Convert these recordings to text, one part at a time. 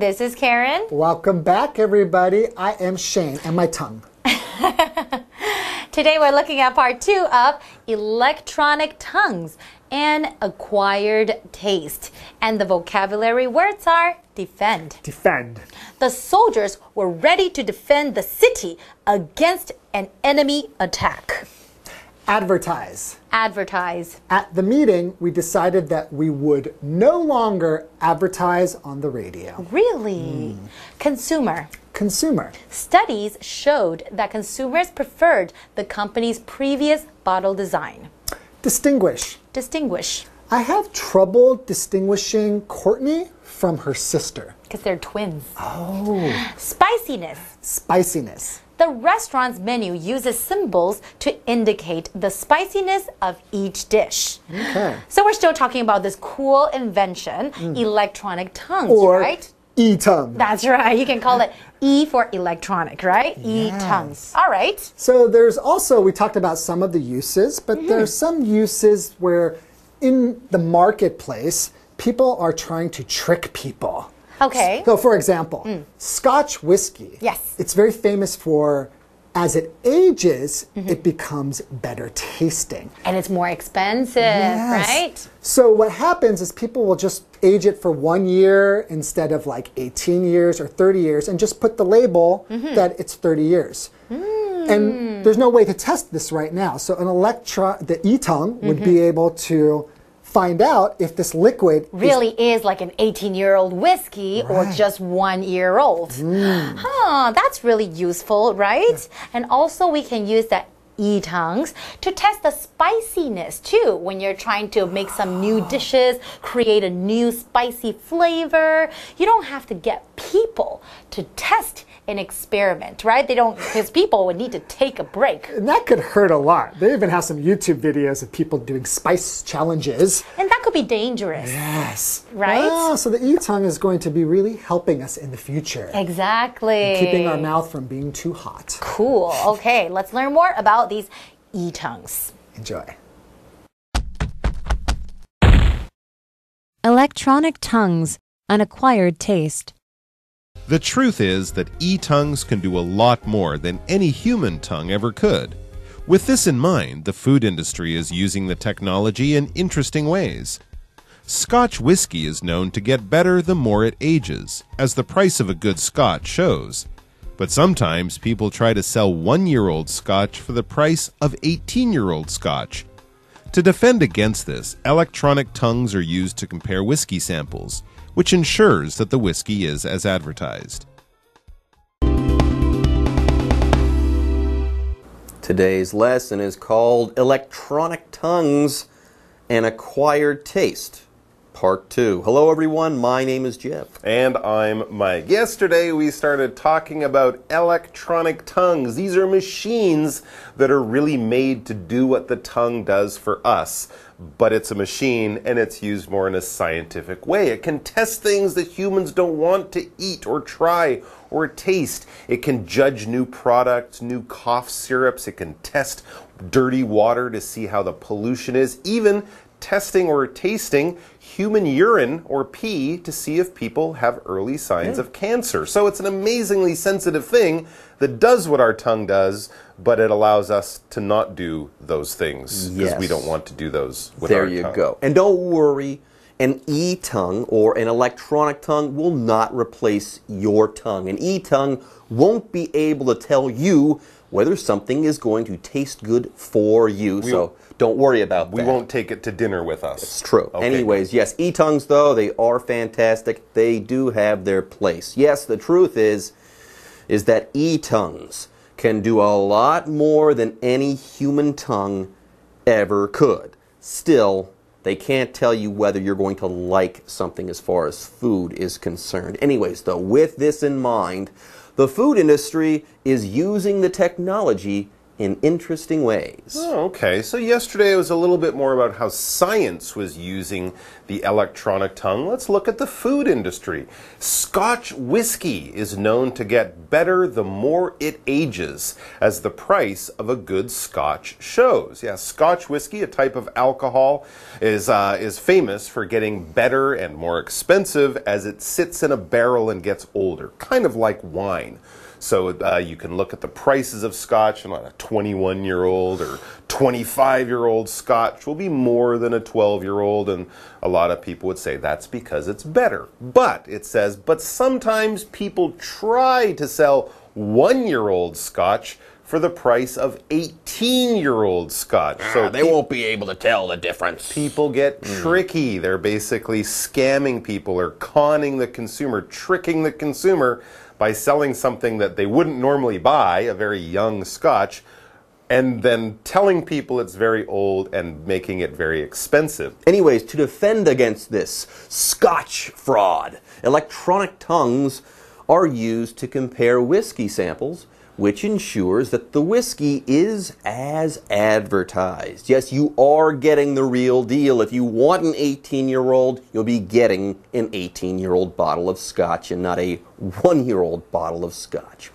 This is Karen. Welcome back, everybody. I am Shane, and my tongue. Today we're looking at part two of electronic tongues and acquired taste. And the vocabulary words are defend. Defend. The soldiers were ready to defend the city against an enemy attack. Advertise. Advertise. At the meeting, we decided that we would no longer advertise on the radio. Really? Hmm. Consumer. Consumer. Studies showed that consumers preferred the company's previous bottle design. Distinguish. Distinguish. I have trouble distinguishing Courtney from her sister. Because they're twins. Oh. Spiciness. Spiciness. The restaurant's menu uses symbols to indicate the spiciness of each dish. Okay. So we're still talking about this cool invention, hmm. electronic tongues, Or right? E tongue. That's right. You can call it E for electronic, right? E tongues. All right. So there's also, we talked about some of the uses, but mm-hmm. there's some uses where in the marketplace, people are trying to trick people. Okay. So, for example, mm. Scotch whiskey. Yes. It's very famous for, as it ages, mm-hmm. it becomes better tasting. And it's more expensive, Yes. right? So what happens is people will just age it for one year instead of like 18 years or 30 years and just put the label mm-hmm. that it's 30 years. Mm. And there's no way to test this right now. So an electron, the e-tongue would mm-hmm. be able to find out if this liquid Really is like an 18 year old whiskey or just one year old. Mm. Huh, that's really useful, right? And also, we can use that e tongues to test the spiciness too when you're trying to make some new dishes, create a new spicy flavor. You don't have to get people to test an experiment, right? They don't, because people would need to take a break. and that could hurt a lot. They even have some YouTube videos of people doing spice challenges. And that could be dangerous. Yes. Right? Wow, so the e-tongue is going to be really helping us in the future. Exactly. Keeping our mouth from being too hot. Cool. Okay, let's learn more about these e tongues. Enjoy. Electronic tongues, an acquired taste. The truth is that e tongues can do a lot more than any human tongue ever could. With this in mind, the food industry is using the technology in interesting ways. Scotch whiskey is known to get better the more it ages, as the price of a good scotch shows. But sometimes people try to sell one year old scotch for the price of 18 year old scotch. To defend against this, electronic tongues are used to compare whiskey samples, which ensures that the whiskey is as advertised. Today's lesson is called Electronic Tongues and Acquired Taste, Part 2. Hello, everyone. My name is Jeff. And I'm Mike. Yesterday we started talking about electronic tongues. These are machines that are really made to do what the tongue does for us. But it's a machine and it's used more in a scientific way. It can test things that humans don't want to eat or try or taste. It can judge new products, new cough syrups. It can test dirty water to see how the pollution is. Even testing or tasting human urine or pee to see if people have early signs of cancer. So it's an amazingly sensitive thing that does what our tongue does, but it allows us to not do those things because we don't want to do those with there you tongue. go. And don't worry, an e tongue or an electronic tongue will not replace your tongue. An e tongue won't be able to tell you whether something is going to taste good for you. so don't worry about that. We that. won't take it to dinner with us. It's true. Okay, Anyways, yes, e tongues, though, they are fantastic. They do have their place. Yes, the truth is, is that e tongues can do a lot more than any human tongue ever could. Still, they can't tell you whether you're going to like something as far as food is concerned. Anyways, though, with this in mind, the food industry is using the technology in interesting ways. Oh, okay. So yesterday it was a little bit more about how science was using the electronic tongue. Let's look at the food industry. Scotch whiskey is known to get better the more it ages, as the price of a good Scotch shows. Yeah, Scotch whiskey, a type of alcohol, is uh, is famous for getting better and more expensive as it sits in a barrel and gets older, kind of like wine. So uh, you can look at the prices of scotch, and a 21 year old or 25 year old scotch will be more than a 12 year old, and a lot of people would say that's because it's better. But it says, but sometimes people try to sell one year old scotch for the price of 18 year old scotch. So they won't be able to tell the difference. People get tricky. They're basically scamming people or conning the consumer, tricking the consumer by selling something that they wouldn't normally buy, a very young scotch, and then telling people it's very old and making it very expensive. Anyways, to defend against this Scotch fraud, electronic tongues are used to compare whiskey samples, which ensures that the whiskey is as advertised. Yes, you are getting the real deal. If you want an 18 year old, you'll be getting an 18 year old bottle of scotch and not a one year old bottle of scotch.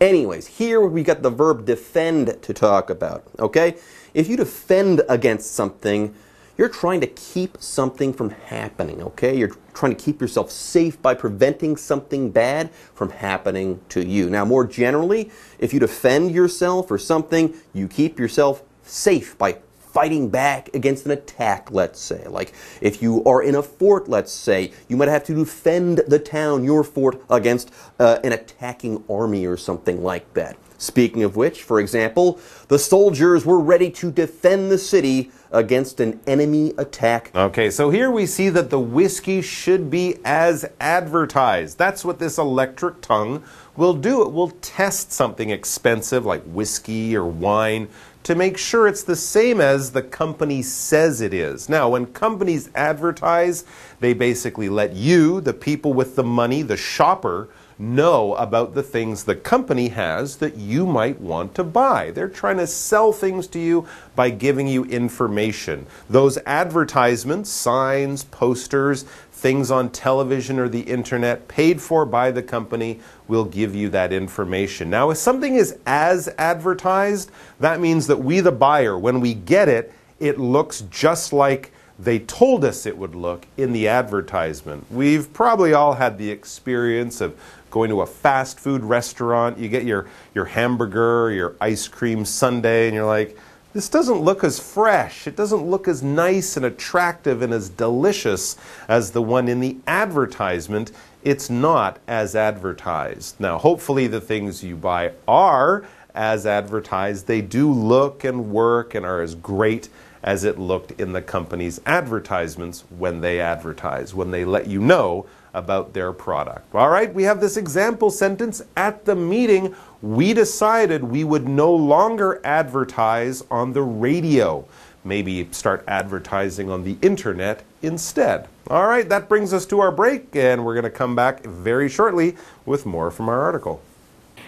Anyways, here we got the verb defend to talk about, okay? If you defend against something, you're trying to keep something from happening, okay? You're trying to keep yourself safe by preventing something bad from happening to you. Now, more generally, if you defend yourself or something, you keep yourself safe by fighting back against an attack, let's say. Like if you are in a fort, let's say, you might have to defend the town, your fort, against uh, an attacking army or something like that. Speaking of which, for example, the soldiers were ready to defend the city against an enemy attack. Okay, so here we see that the whiskey should be as advertised. That's what this electric tongue will do. It will test something expensive like whiskey or wine to make sure it's the same as the company says it is. Now, when companies advertise, they basically let you, the people with the money, the shopper, know about the things the company has that you might want to buy. They're trying to sell things to you by giving you information. Those advertisements, signs, posters, things on television or the internet paid for by the company will give you that information. Now, if something is as advertised, that means that we, the buyer, when we get it, it looks just like they told us it would look in the advertisement. We've probably all had the experience of going to a fast food restaurant, you get your, your hamburger, your ice cream sundae, and you're like, this doesn't look as fresh. It doesn't look as nice and attractive and as delicious as the one in the advertisement. It's not as advertised. Now, hopefully, the things you buy are as advertised. They do look and work and are as great as it looked in the company's advertisements when they advertise, when they let you know about their product. All right, we have this example sentence at the meeting. We decided we would no longer advertise on the radio. Maybe start advertising on the internet instead. All right, that brings us to our break, and we're going to come back very shortly with more from our article.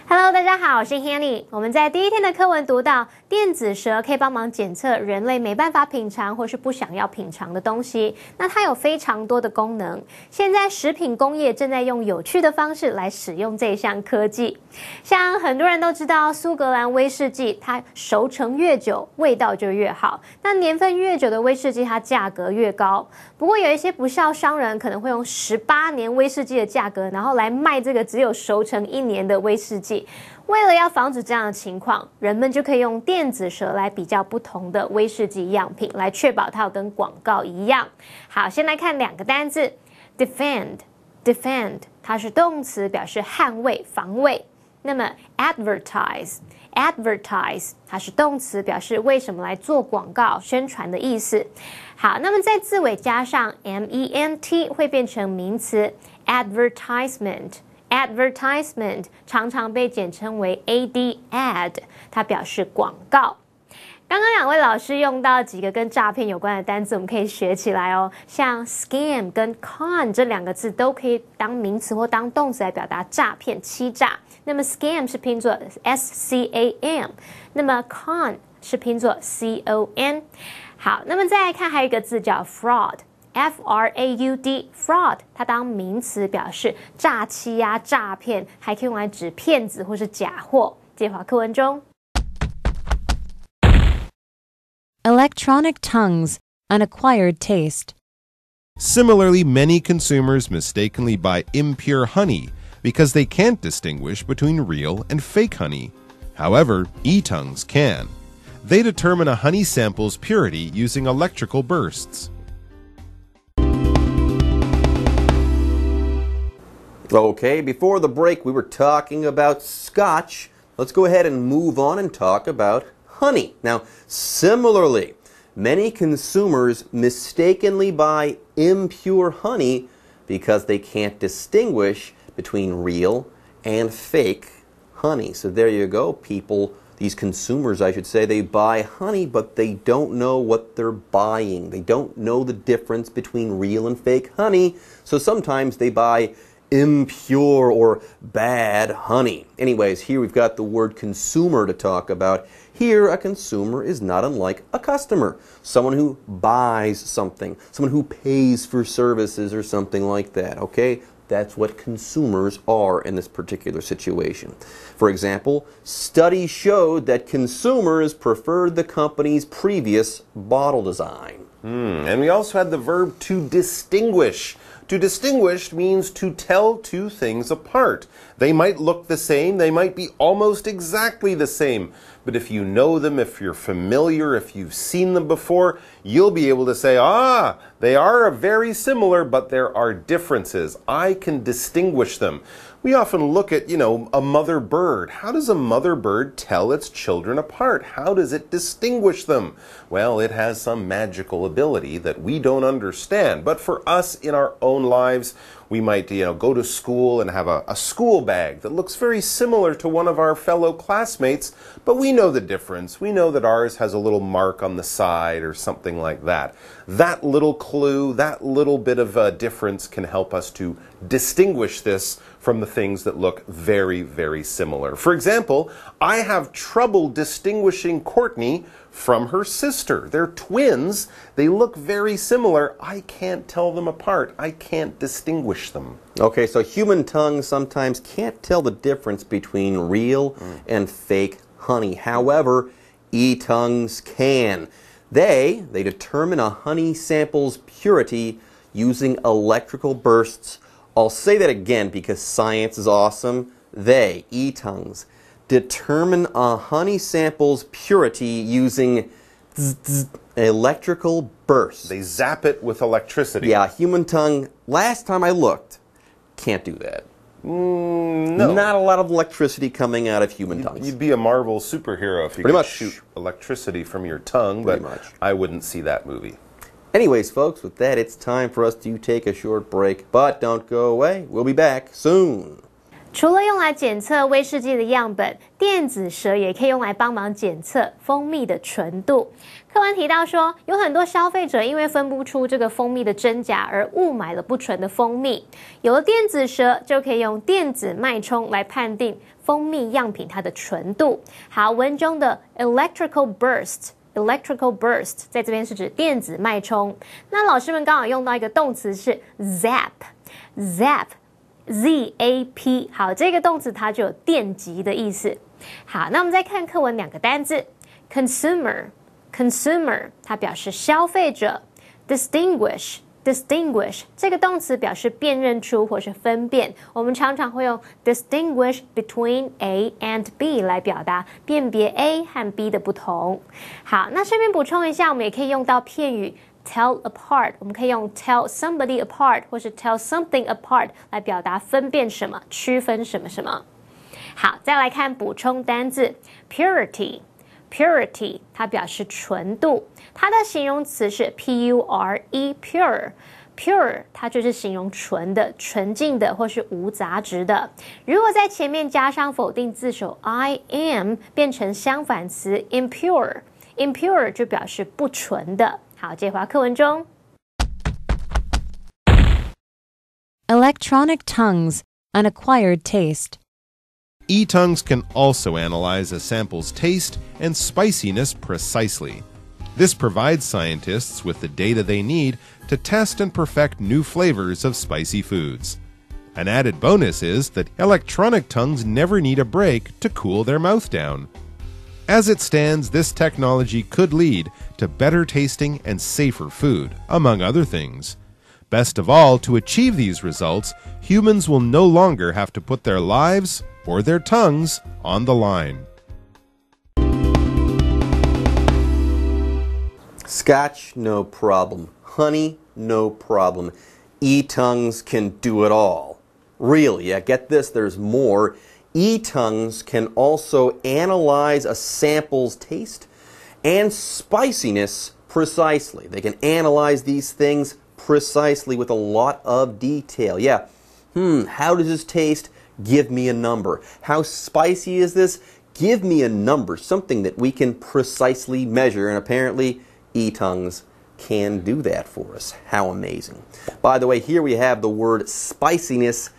Hello，大家好，我是 Hanny。我们在第一天的课文读到，电子舌可以帮忙检测人类没办法品尝或是不想要品尝的东西。那它有非常多的功能。现在食品工业正在用有趣的方式来使用这项科技。像很多人都知道，苏格兰威士忌它熟成越久，味道就越好。那年份越久的威士忌，它价格越高。不过有一些不孝商人可能会用十八年威士忌的价格，然后来卖这个只有熟成一年的威士忌。为了要防止这样的情况，人们就可以用电子舌来比较不同的威士忌样品，来确保它有跟广告一样。好，先来看两个单字，defend，defend，它是动词，表示捍卫、防卫。那么 advertise，advertise，它是动词，表示为什么来做广告、宣传的意思。好，那么在字尾加上 ment 会变成名词 advertisement。advertisement 常常被简称为 ad，ad，它表示广告。刚刚两位老师用到几个跟诈骗有关的单词，我们可以学起来哦。像 scam 跟 con 这两个字都可以当名词或当动词来表达诈骗、欺诈。那么 scam 是拼作 s c a m，那么 con 是拼作 c o n。好，那么再来看，还有一个字叫 fraud，f r a u d，fraud 它当名词表示诈欺呀、诈骗，还可以用来指骗子或是假货。介华课文中。Electronic tongues, an acquired taste. Similarly, many consumers mistakenly buy impure honey because they can't distinguish between real and fake honey. However, e tongues can. They determine a honey sample's purity using electrical bursts. Okay, before the break, we were talking about scotch. Let's go ahead and move on and talk about honey. Now, similarly, many consumers mistakenly buy impure honey because they can't distinguish between real and fake honey. So there you go, people. These consumers, I should say, they buy honey, but they don't know what they're buying. They don't know the difference between real and fake honey. So sometimes they buy impure or bad honey. Anyways, here we've got the word consumer to talk about. Here, a consumer is not unlike a customer, someone who buys something, someone who pays for services or something like that, okay? That's what consumers are in this particular situation. For example, studies showed that consumers preferred the company's previous bottle design. Hmm, and we also had the verb to distinguish. To distinguish means to tell two things apart. They might look the same, they might be almost exactly the same. But if you know them, if you're familiar, if you've seen them before, you'll be able to say, ah, they are very similar, but there are differences. I can distinguish them. We often look at, you know, a mother bird. How does a mother bird tell its children apart? How does it distinguish them? Well, it has some magical ability that we don't understand. But for us in our own lives, we might, you know, go to school and have a, a school bag that looks very similar to one of our fellow classmates, but we know the difference. We know that ours has a little mark on the side or something like that. That little clue, that little bit of a difference can help us to distinguish this from the things that look very, very similar. For example, I have trouble distinguishing Courtney from her sister. They're twins. They look very similar. I can't tell them apart. I can't distinguish them. Okay, so human tongues sometimes can't tell the difference between real mm. and fake honey. However, e-tongues can. They they determine a honey sample's purity using electrical bursts. I'll say that again because science is awesome. They, e-tongues, determine a honey sample's purity using electrical bursts. They zap it with electricity. Yeah, human tongue, last time I looked, can't do that. no. Not a lot of electricity coming out of human tongues. You'd be a Marvel superhero if you Pretty could much. shoot electricity from your tongue, but Pretty much. I wouldn't see that movie. Anyways, folks, with that, it's time for us to take a short break. But don't go away. We'll be back soon. 除了用来检测威士忌的样本，电子舌也可以用来帮忙检测蜂蜜的纯度。 课文提到说，有很多消费者因为分不出这个蜂蜜的真假而误买了不纯的蜂蜜。有了电子舌，就可以用电子脉冲来判定蜂蜜样品它的纯度。好，文中的 electrical burst。Electrical burst 在这边是指电子脉冲。那老师们刚好用到一个动词是 zap，zap。Z A P，好，这个动词它就有电击的意思。好，那我们再看课文两个单字 consumer consumer，它表示消费者；distinguish，distinguish，这个动词表示辨认出或是分辨。我们常常会用 distinguish between A and B 来表达辨别 A 和 B 的不同。好，那顺便补充一下，我们也可以用到片语。tell apart，我们可以用 tell somebody apart 或是 tell something apart 来表达分辨什么、区分什么什么。好，再来看补充单字 purity。purity 它表示纯度，它的形容词是 p u r e pure。pure 它就是形容纯的、纯净的或是无杂质的。如果在前面加上否定字首 I am，变成相反词 impure，impure 就表示不纯的。好，这话课文中。 Electronic tongues, an acquired taste. E tongues can also analyze a sample's taste and spiciness precisely. This provides scientists with the data they need to test and perfect new flavors of spicy foods. An added bonus is that electronic tongues never need a break to cool their mouth down. As it stands, this technology could lead to better tasting and safer food, among other things. Best of all, to achieve these results, humans will no longer have to put their lives or their tongues on the line. Scotch, no problem. Honey, no problem. E tongues can do it all. Really, yeah, get this, there's more. E tongues can also analyze a sample's taste and spiciness precisely. They can analyze these things precisely with a lot of detail. Yeah, hmm, how does this taste? Give me a number. How spicy is this? Give me a number, something that we can precisely measure, and apparently, e tongues can do that for us. How amazing. By the way, here we have the word spiciness.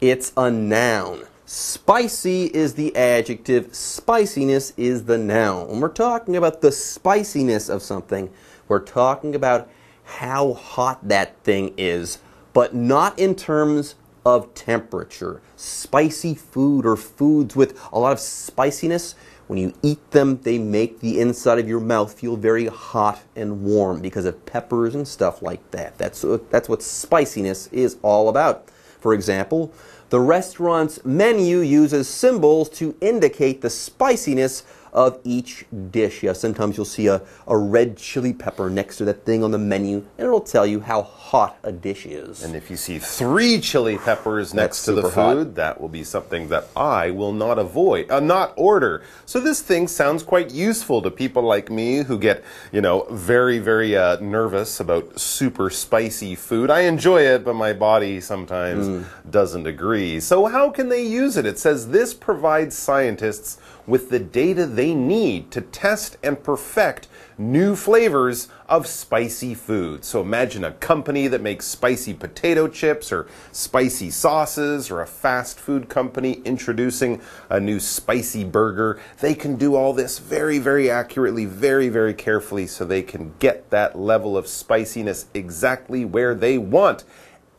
It's a noun. Spicy is the adjective, spiciness is the noun. When we're talking about the spiciness of something, we're talking about how hot that thing is, but not in terms of temperature. Spicy food or foods with a lot of spiciness, when you eat them, they make the inside of your mouth feel very hot and warm because of peppers and stuff like that. That's, that's what spiciness is all about. For example, the restaurant's menu uses symbols to indicate the spiciness of each dish. Yeah, sometimes you'll see a, a red chili pepper next to that thing on the menu, and it'll tell you how hot a dish is. And if you see three chili peppers next to the super hot. food, that will be something that I will not avoid, uh, not order. So this thing sounds quite useful to people like me who get, you know, very, very uh, nervous about super spicy food. I enjoy it, but my body sometimes Mm. doesn't agree. So how can they use it? It says this provides scientists with the data they need to test and perfect new flavors of spicy food. So imagine a company that makes spicy potato chips or spicy sauces or a fast food company introducing a new spicy burger. They can do all this very, very accurately, very, very carefully so they can get that level of spiciness exactly where they want.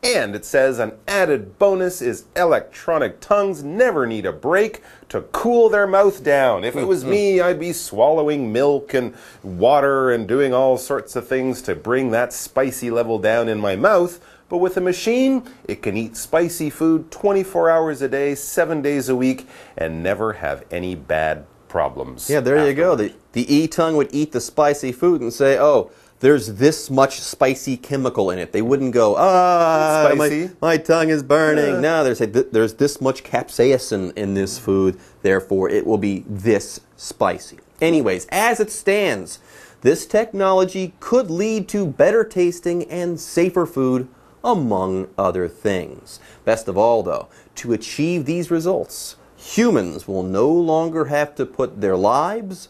And it says an added bonus is electronic tongues never need a break to cool their mouth down. If it was mm-hmm. me, I'd be swallowing milk and water and doing all sorts of things to bring that spicy level down in my mouth. But with a machine, it can eat spicy food 24 hours a day, 7 days a week, and never have any bad problems. Yeah, there you go. The, the E tongue would eat the spicy food and say, oh, there's this much spicy chemical in it. They wouldn't go, ah, my, Spicy. my tongue is burning. No, they say, there's this much capsaicin in this food, therefore it will be this spicy. Anyways, as it stands, this technology could lead to better tasting and safer food, among other things. Best of all, though, to achieve these results, humans will no longer have to put their lives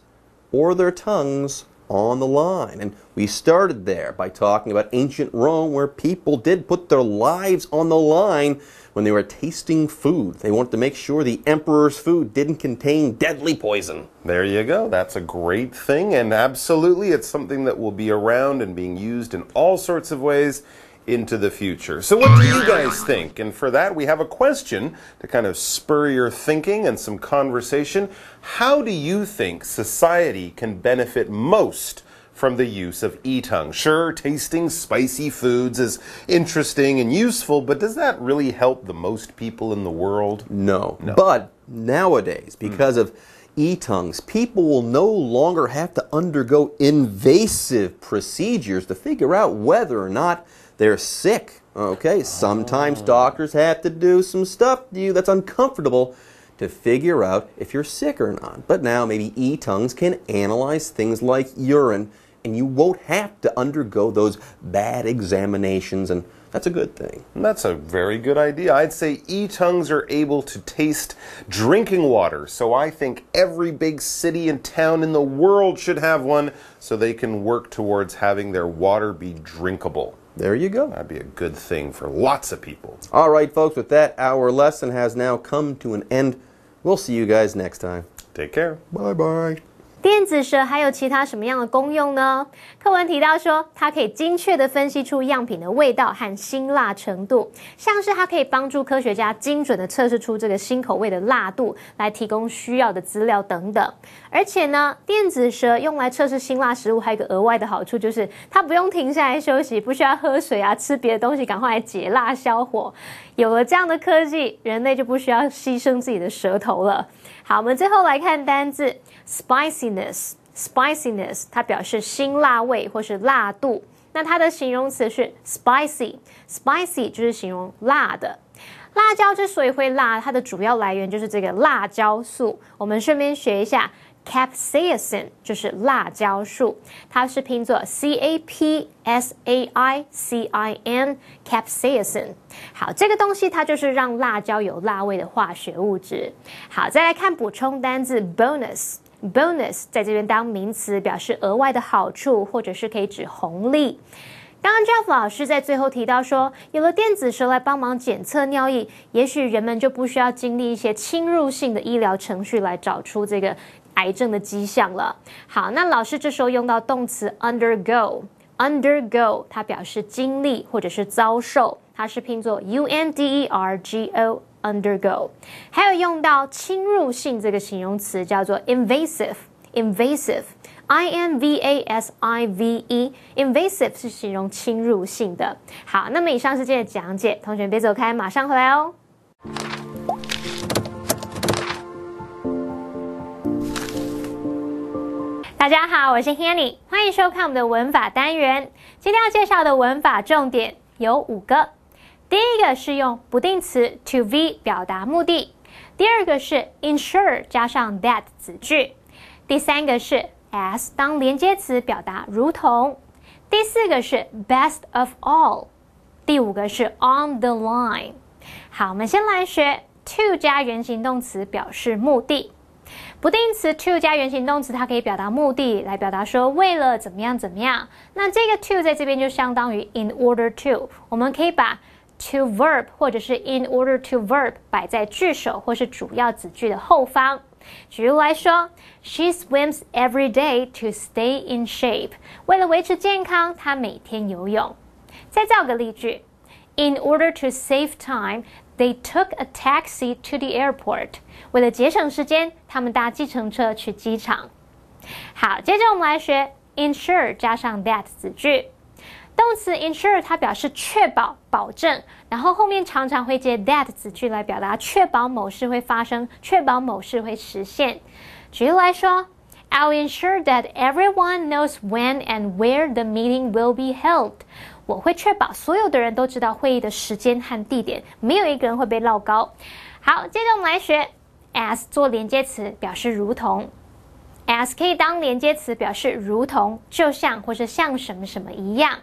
or their tongues on the line. And we started there by talking about ancient Rome, where people did put their lives on the line when they were tasting food. They wanted to make sure the emperor's food didn't contain deadly poison. There you go. That's a great thing. And absolutely, it's something that will be around and being used in all sorts of ways into the future. So, what do you guys think? And for that, we have a question to kind of spur your thinking and some conversation. How do you think society can benefit most? From the use of e tongue. Sure, tasting spicy foods is interesting and useful, but does that really help the most people in the world? No. But nowadays, because of e tongues, people will no longer have to undergo invasive procedures to figure out whether or not they're sick. Okay, sometimes ah. doctors have to do some stuff to you that's uncomfortable to figure out if you're sick or not. But now maybe e tongues can analyze things like urine, and you won't have to undergo those bad examinations, and that's a good thing. That's a very good idea. I'd say e tongues are able to taste drinking water, so I think every big city and town in the world should have one so they can work towards having their water be drinkable. There you go. That'd be a good thing for lots of people. All right, folks, with that, our lesson has now come to an end. We'll see you guys next time. Take care. Bye bye. 电子蛇还有其他什么样的功用呢？课文提到说，它可以精确的分析出样品的味道和辛辣程度，像是它可以帮助科学家精准的测试出这个新口味的辣度，来提供需要的资料等等。 而且呢，电子蛇用来测试辛辣食物，还有一个额外的好处就是，它不用停下来休息，不需要喝水啊，吃别的东西，赶快来解辣消火。有了这样的科技，人类就不需要牺牲自己的舌头了。好，我们最后来看单字 spiciness。spiciness 它表示辛辣味或是辣度，那它的形容词是 spicy，spicy 就是形容辣的。辣椒之所以会辣，它的主要来源就是这个辣椒素。我们顺便学一下 capsaicin，就是辣椒素，它是拼作 c a p s a i c i n，capsaicin。好，这个东西它就是让辣椒有辣味的化学物质。好，再来看补充单字 bonus。bonus 在这边当名词，表示额外的好处，或者是可以指红利。刚刚 Jeff 老师在最后提到说，有了电子蛇来帮忙检测尿液，也许人们就不需要经历一些侵入性的医疗程序来找出这个癌症的迹象了。好，那老师这时候用到动词 undergo，undergo 它表示经历或者是遭受，它是拼作 u n d e r g o。undergo，还有用到侵入性这个形容词叫做 invasive，invasive I N V A S I V E，invasive 是形容侵入性的。好，那么以上是今天的讲解，同学别走开，马上回来哦。大家好，我是 Hanny，欢迎收看我们的文法单元。今天要介绍的文法重点有五个。第一个是用不定词 to be 表达目的，第二个是 ensure 加上 that 子句，第三个是 as 当连接词表达如同，第四个是 best of all，第五个是 on the line。好，我们先来学 to 加原形动词表示目的。不定词 to 加原形动词，它可以表达目的，来表达说为了怎么样怎么样。那这个 to 在这边就相当于 in order to，我们可以把 to verb 或者是 in order to verb 摆在句首或是主要子句的后方。举例来说，She swims every day to stay in shape。为了维持健康，她每天游泳。再造个例句：In order to save time, they took a taxi to the airport。为了节省时间，他们搭计程车去机场。好，接着我们来学 ensure 加上 that 子句。动词 ensure 它表示确保、保证， 然后后面常常会接 that 子句来表达确保某事会发生、确保某事会实现。举例来说，I'll ensure that everyone knows when and where the meeting will be held。我会确保所有的人都知道会议的时间和地点，没有一个人会被落高。好，接着我们来学 as 做连接词，表示如同。as 可以当连接词，表示如同、就像或是像什么什么一样。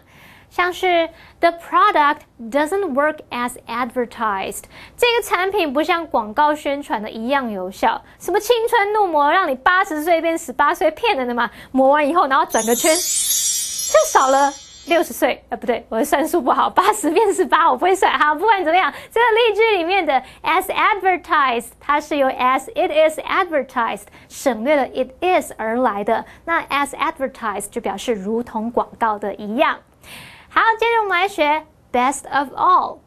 像是 The product doesn't work as advertised，这个产品不像广告宣传的一样有效。什么青春怒魔，让你八十岁变十八岁，骗人的嘛？磨完以后，然后转个圈，就少了六十岁。呃，不对，我的算术不好，八十变十八，我不会算。好，不管怎么样，这个例句里面的 as advertised，它是由 as it is advertised 省略了 it is 而来的。那 as advertised 就表示如同广告的一样。好，接着我们来学 best of all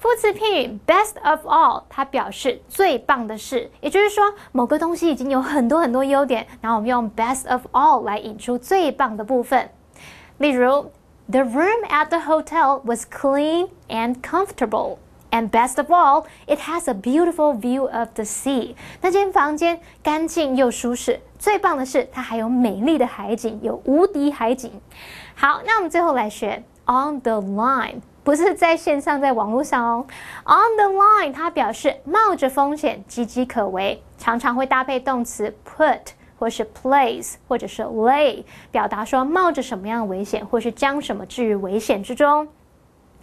副词片语 best of all，它表示最棒的事，也就是说某个东西已经有很多很多优点，然后我们用 best of all 来引出最棒的部分。例如，The room at the hotel was clean and comfortable。And best of all, it has a beautiful view of the sea。那间房间干净又舒适，最棒的是它还有美丽的海景，有无敌海景。好，那我们最后来学 on the line，不是在线上，在网络上哦。On the line，它表示冒着风险，岌岌可危，常常会搭配动词 put 或是 place 或者是 lay，表达说冒着什么样的危险，或是将什么置于危险之中。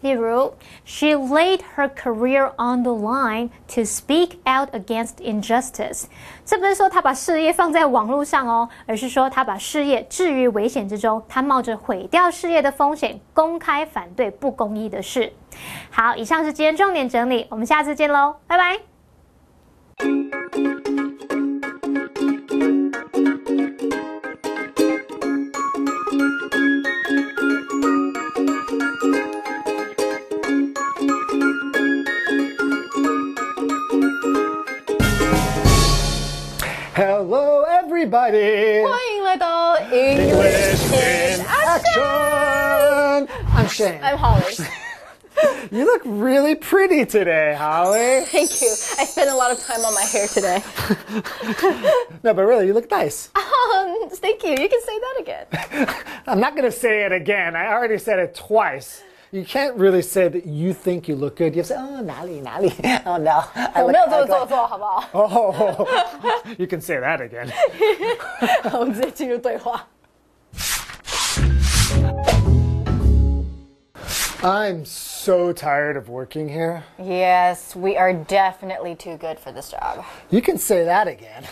例如，She laid her career on the line to speak out against injustice。这不是说她把事业放在网络上哦，而是说她把事业置于危险之中，她冒着毁掉事业的风险，公开反对不公义的事。好，以上是今天重点整理，我们下次见喽，拜拜。everybody. 欢迎来到 English in Action! I'm Shane. I'm Holly. You look really pretty today, Holly. Thank you. I spent a lot of time on my hair today. No, but really, you look nice. Um, thank you. You can say that again. I'm not going to say it again. I already said it twice. You can't really say that you think you look good. You have to say, oh, 哪里哪里. Oh, no. I 我 look 没有这么 ugly. 做作，好不好？ Oh, you can say that again. 我们直接进入对话。 I'm so tired of working here. Yes, we are definitely too good for this job. You can say that again.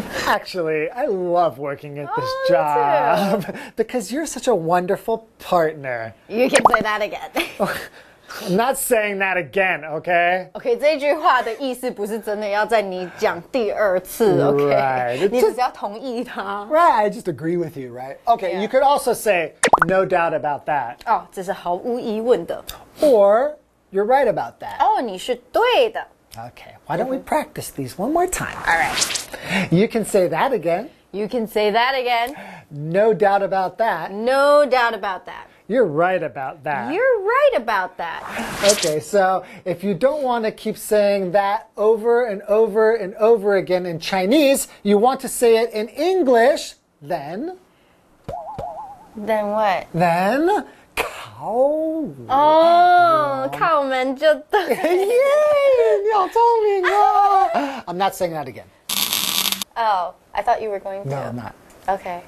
Let's go. Actually, I love working at this Oh, me job because you're such a wonderful partner. You can say that again. I'm not saying that again, okay? OK，这句话的意思不是真的要在你讲第二次 Right. ，OK？你只是要同意他。 Right, I just agree with you, right? Okay, Yeah. you could also say, no doubt about that. 哦，这是毫无疑问的。 Or, you're right about that. 哦，你是对的。 Okay, why don't we practice these one more time? All right, You can say that again. you can say that again. No doubt about that. No doubt about that. You're right about that. You're right about that. Okay, so if you don't want to keep saying that over and over and over again in Chinese, you want to say it in English, then, Then what? then, 考我。哦，靠我们就对。耶，你好聪明哦。I'm not saying that again. Oh, I thought you were going to. No, I'm not. Okay.